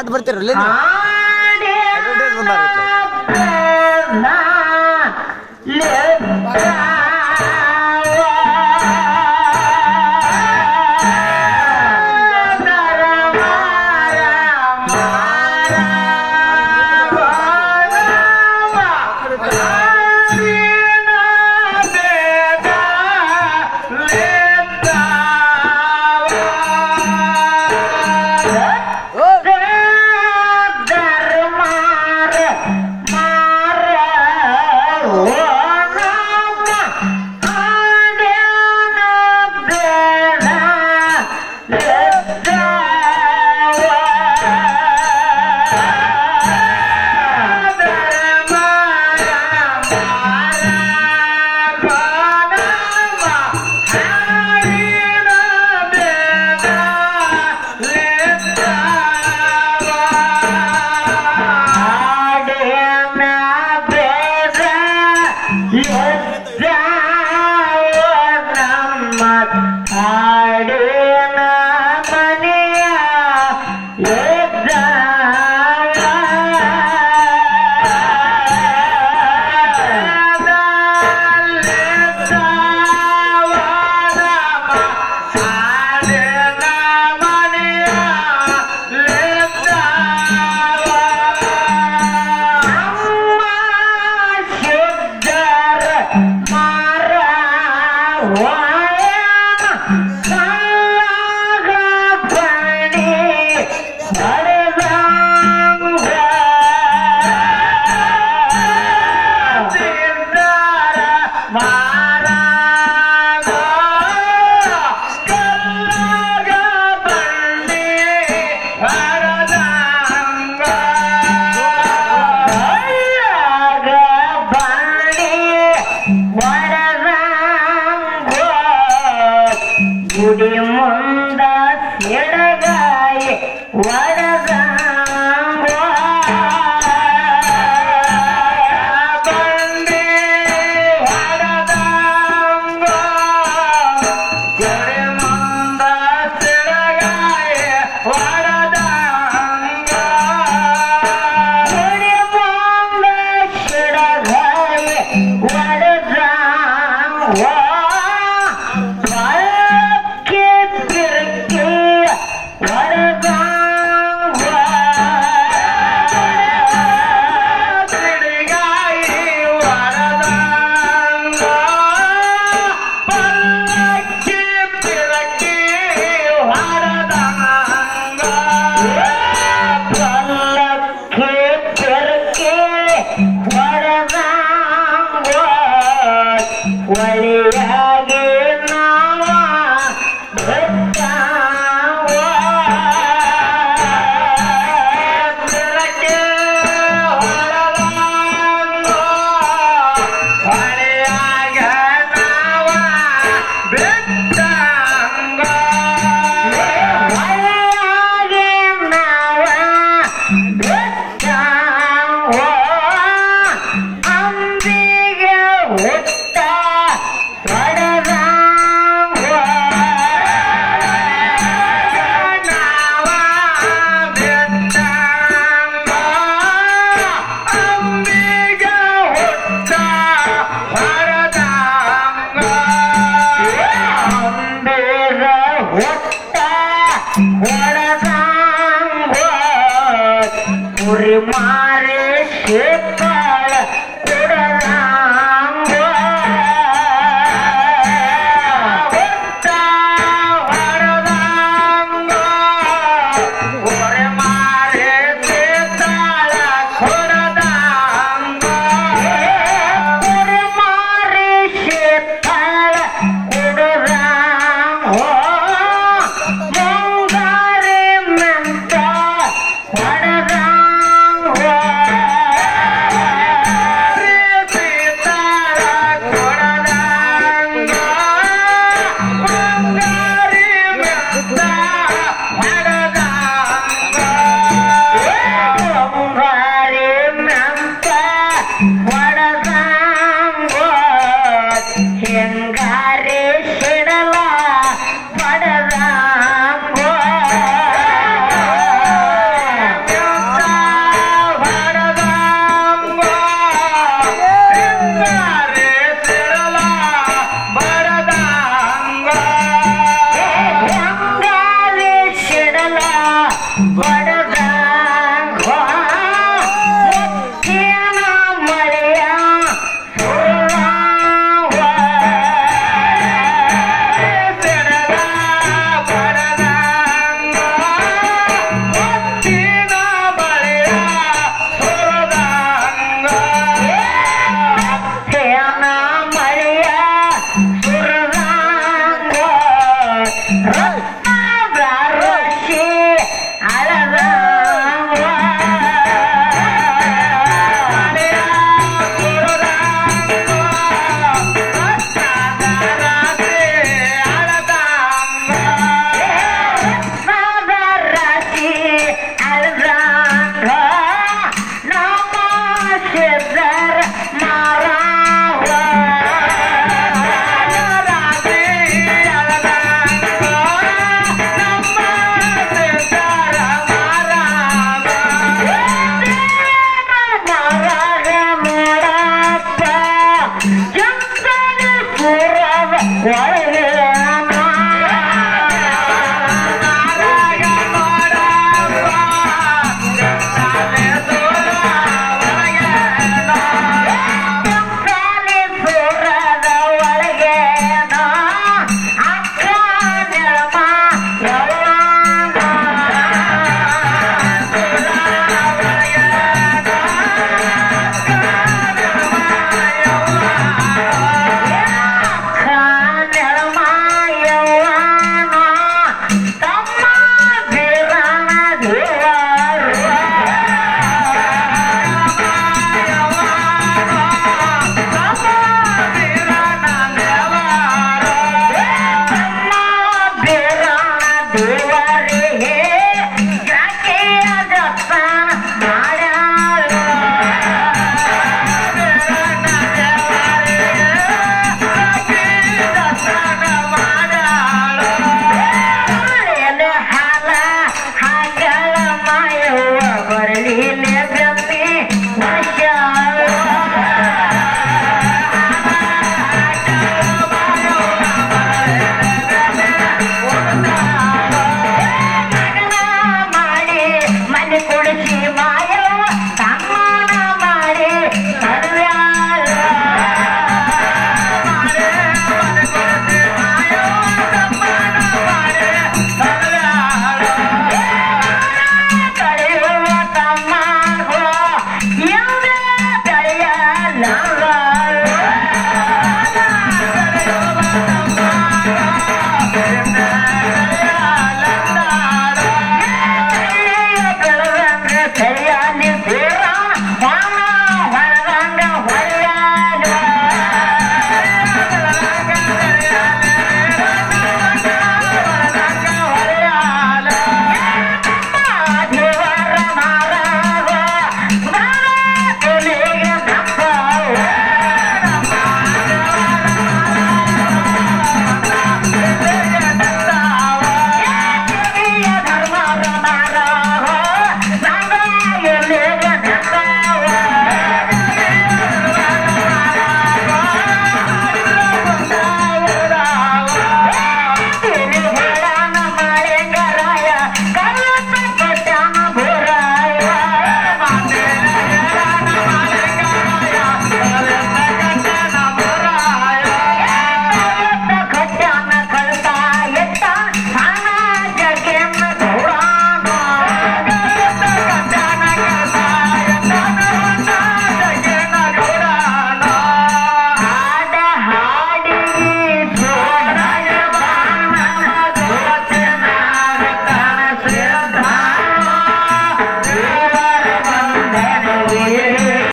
ಅಂತ ಬರ್ತಿರಲ್ಲ ನೀವು Advertise right. What is that?